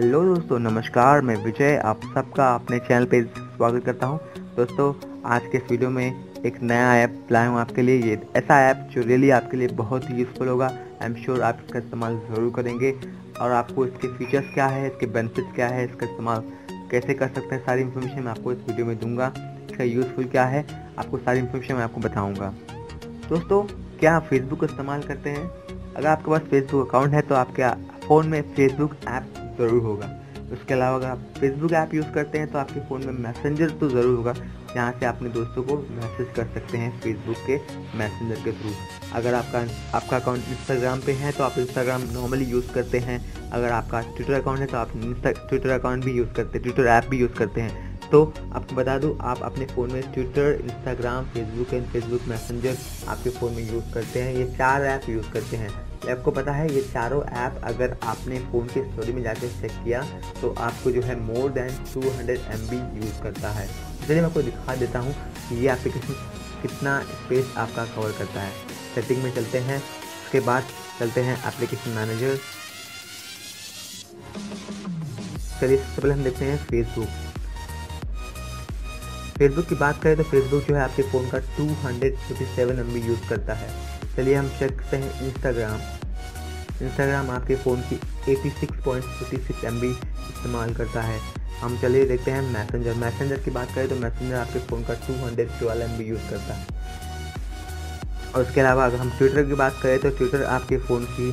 Hello दोस्तों, नमस्कार, मैं विजय, आप सबका अपने चैनल पे स्वागत करता हूँ। दोस्तों, आज के इस वीडियो में एक नया ऐप लाया हूँ आपके लिए। ये ऐसा ऐप जो रियली आपके लिए बहुत ही यूज़फुल होगा। आई एम श्योर आप इसका इस्तेमाल ज़रूर करेंगे। और आपको इसके फीचर्स क्या है, इसके बेनिफिट्स क्या है, इसका इस्तेमाल कैसे कर सकते हैं, सारी इन्फॉर्मेशन मैं आपको इस वीडियो में दूँगा। इसका यूज़फुल क्या है, आपको सारी इन्फॉर्मेशन मैं आपको बताऊँगा। दोस्तों, क्या आप फेसबुक इस्तेमाल करते हैं? अगर आपके पास फेसबुक अकाउंट है तो आपके फ़ोन में फेसबुक ऐप ज़रूर होगा। उसके अलावा अगर आप फेसबुक ऐप यूज़ करते हैं तो आपके फ़ोन में मैसेंजर तो ज़रूर होगा। जहाँ से अपने दोस्तों को मैसेज कर सकते हैं फेसबुक के मैसेंजर के थ्रू अगर आपका आपका अकाउंट इंस्टाग्राम पे है तो आप इंस्टाग्राम नॉर्मली यूज़ करते हैं। अगर आपका ट्विटर अकाउंट है तो आप ट्विटर अकाउंट भी यूज़ करते हैं ट्विटर ऐप भी यूज़ करते हैं। तो आपको बता दूँ, आप अपने फ़ोन में Twitter Instagram Facebook and Facebook Messenger आपके फ़ोन में यूज़ करते हैं। ये चार ऐप यूज़ करते हैं। आपको पता है, ये चारों ऐप अगर आपने फ़ोन की स्टोरी में जाकर चेक किया तो आपको जो है मोर देन 200 हंड्रेड यूज़ करता है। चलिए मैं आपको दिखा देता हूँ कि ये एप्लीकेशन कितना स्पेस आपका कवर करता है। सेटिंग में चलते हैं, उसके बाद चलते हैं एप्लीकेशन मैनेजर चलिए सबसे पहले हम देखते हैं फेसबुक फेसबुक की बात करें तो फेसबुक जो है आपके फ़ोन का टू हंड्रेड यूज़ करता है। चलिए हम चेक करते हैं इंस्टाग्राम इंस्टाग्राम आपके फ़ोन की eighty six point fifty six M B इस्तेमाल करता है। हम चलिए देखते हैं मैसेंजर मैसेंजर की बात करें तो मैसेंजर आपके फ़ोन का two hundred twelve M B use करता है। और उसके अलावा अगर हम ट्विटर की बात करें तो ट्विटर आपके फ़ोन की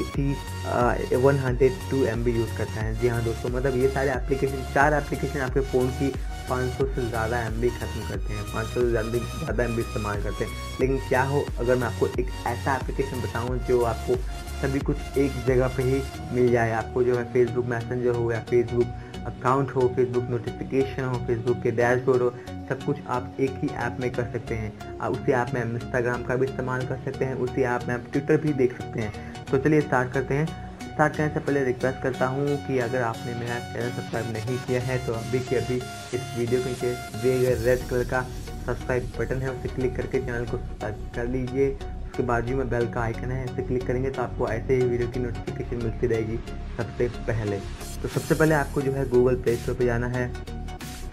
eighty one hundred two M B use करता है। जी हाँ दोस्तों मतलब ये सारे एप्लीकेशन चार एप्लीकेशन आपके फ़ोन की 500 से ज़्यादा एमबी ख़त्म करते हैं 500 से ज़्यादा ज़्यादा एमबी इस्तेमाल करते हैं। लेकिन क्या हो, अगर मैं आपको एक ऐसा एप्लीकेशन बताऊँ जो आपको सभी कुछ एक जगह पे ही मिल जाए, आपको जो है फेसबुक मैसेंजर हो या फेसबुक अकाउंट हो फेसबुक नोटिफिकेशन हो फेसबुक के डैशबोर्ड हो, सब कुछ आप एक ही ऐप में कर सकते हैं। आप उसी ऐप में हम इंस्टाग्राम का भी इस्तेमाल कर सकते हैं, उसी ऐप में आप ट्विटर भी देख सकते हैं। तो चलिए स्टार्ट करते हैं। स्टार्ट करने से पहले रिक्वेस्ट करता हूँ कि अगर आपने मेरा चैनल सब्सक्राइब नहीं किया है तो अभी के अभी इस वीडियो के नीचे दिए गए रेड कलर का सब्सक्राइब बटन है, उसे क्लिक करके चैनल को सब्सक्राइब कर लीजिए। उसके बाजू में बेल का आइकन है, इसे क्लिक करेंगे तो आपको ऐसे ही वीडियो की नोटिफिकेशन मिलती रहेगी सबसे पहले। तो सबसे पहले आपको जो है गूगल प्ले स्टोर पर जाना है।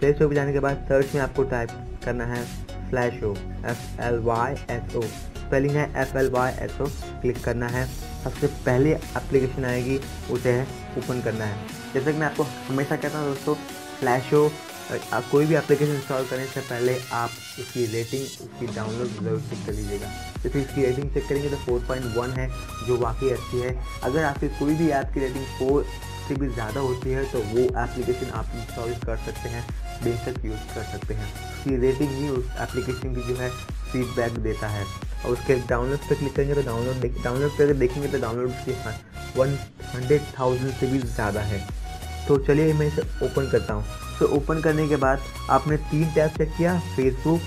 प्ले स्टोर पर जाने के बाद सर्च में आपको टाइप करना है flash O F L Y S O spelling है F L Y S O click करना है। सबसे पहले एप्लीकेशन आएगी, उसे है ओपन करना है। जैसे कि मैं आपको हमेशा कहता हूँ दोस्तों फ्लैशो आप कोई भी एप्लीकेशन इंस्टॉल करने से पहले आप उसकी रेटिंग उसकी डाउनलोड ज़रूर चेक कर लीजिएगा। जैसे इसकी रेटिंग चेक करेंगे तो 4.1 है, जो वाकई अच्छी है। अगर आपकी कोई भी ऐप की रेटिंग फोर से भी ज़्यादा होती है तो वो एप्लीकेशन आप इंस्टॉल कर सकते हैं, बेशक यूज़ कर सकते हैं। उसकी रेटिंग ही उस एप्लीकेशन की जो है फीडबैक देता है। और उसके डाउनलोड पर क्लिक करेंगे तो डाउनलोड डाउनलोड पर अगर देखेंगे तो डाउनलोड की वन हंड्रेड थाउज़ेंड से भी ज़्यादा है। तो चलिए मैं इसे ओपन करता हूँ। तो ओपन करने के बाद आपने तीन टैब चेक किया फेसबुक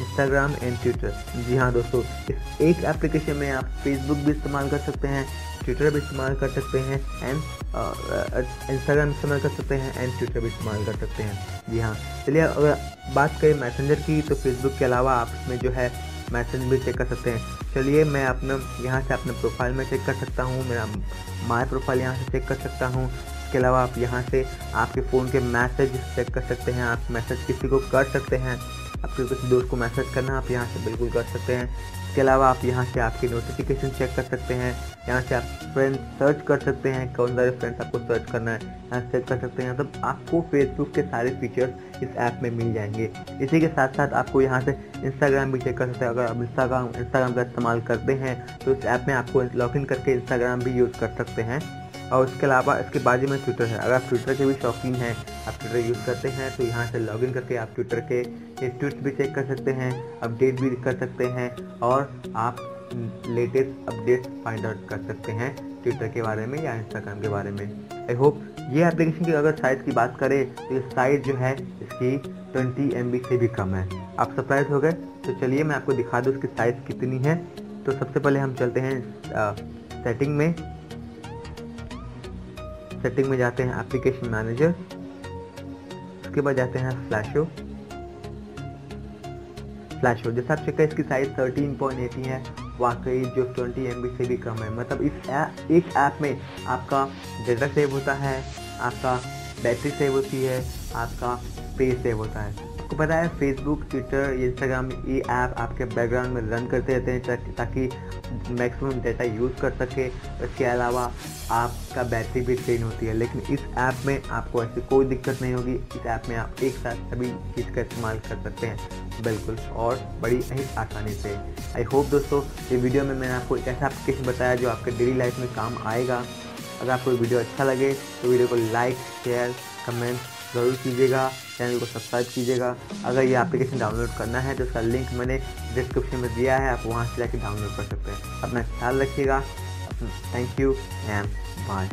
इंस्टाग्राम एंड ट्विटर जी हाँ दोस्तों, इस एक एप्लीकेशन में आप फेसबुक भी इस्तेमाल कर सकते हैं ट्विटर भी इस्तेमाल कर सकते हैं एंड इंस्टाग्राम इस्तेमाल कर सकते हैं एंड ट्विटर भी इस्तेमाल कर सकते हैं। जी हाँ। चलिए, अगर बात करें मैसेंजर की तो फेसबुक के अलावा आप इसमें जो है मैसेज भी चेक कर सकते हैं। चलिए, मैं अपना, यहाँ से अपने प्रोफ़ाइल में चेक कर सकता हूँ, मेरा माई प्रोफ़ाइल यहाँ से चेक कर सकता हूँ। इसके अलावा आप यहाँ से, आपके फ़ोन के मैसेज चेक कर सकते हैं, आप मैसेज किसी को कर सकते हैं। आपके किसी दोस्त को मैसेज करना, आप यहाँ से बिल्कुल कर सकते हैं। इसके अलावा आप यहाँ से आपकी नोटिफिकेशन चेक कर सकते हैं। यहाँ से आप फ्रेंड सर्च कर सकते हैं, कौन सारे फ्रेंड्स आपको सर्च करना है, यहाँ चेक कर सकते हैं। मतलब तो आपको फेसबुक के सारे फीचर्स इस ऐप में मिल जाएँगे। इसी के साथ साथ आपको यहाँ से इंस्टाग्राम भी चेक कर सकते हैं। अगर आप इंस्टाग्राम इंस्टाग्राम का इस्तेमाल करते हैं तो इस ऐप में आपको लॉगिन करके इंस्टाग्राम भी यूज़ कर सकते हैं। और उसके अलावा इसके बाजू में ट्विटर है। अगर आप ट्विटर के भी शौकीन हैं, आप ट्विटर यूज़ करते हैं तो यहाँ से लॉगिन करके आप ट्विटर के ट्वीट्स भी चेक कर सकते हैं अपडेट भी कर सकते हैं और आप लेटेस्ट अपडेट्स फाइंड आउट कर सकते हैं ट्विटर के बारे में या इंस्टाग्राम के बारे में। आई होप ये एप्लीकेशन की अगर साइज़ की बात करें तो साइज़ जो है, इसकी 20 एम से भी कम है। आप सरप्राइज़ हो गए? तो चलिए मैं आपको दिखा दूँ इसकी साइज़ कितनी है। तो सबसे पहले हम चलते हैं सेटिंग में। सेटिंग में जाते हैं एप्लीकेशन मैनेजर उसके बाद जाते हैं फ्लैशो फ्लैशो जैसा आप चेक करें इसकी साइज़ 13.80 है वाकई जो 20 एम से भी कम है। मतलब इस आ, एक ऐप में आपका डेटा सेव होता है आपका बैटरी सेव होती है आपका स्पेस सेव होता है। आपको पता है फेसबुक ट्विटर इंस्टाग्राम ये ऐप आपके बैकग्राउंड में रन करते रहते हैं, ताकि मैक्सिमम डाटा यूज़ कर सके। इसके अलावा आपका बैटरी भी ड्रेन होती है, लेकिन इस ऐप में आपको ऐसी कोई दिक्कत नहीं होगी। इस ऐप में आप एक साथ सभी चीज़ का इस्तेमाल कर सकते हैं, बिल्कुल, और बड़ी ही आसानी से। आई होप दोस्तों, ये वीडियो में मैंने आपको एक ऐसा एप्लीकेशन बताया जो आपके डेली लाइफ में काम आएगा। अगर आपको वीडियो अच्छा लगे तो वीडियो को लाइक शेयर कमेंट ज़रूर कीजिएगा, चैनल को सब्सक्राइब कीजिएगा। अगर ये एप्लीकेशन डाउनलोड करना है तो उसका लिंक मैंने डिस्क्रिप्शन में दिया है, आप वहाँ से जाकर डाउनलोड कर सकते हैं। अपना ख्याल रखिएगा। Thank you and bye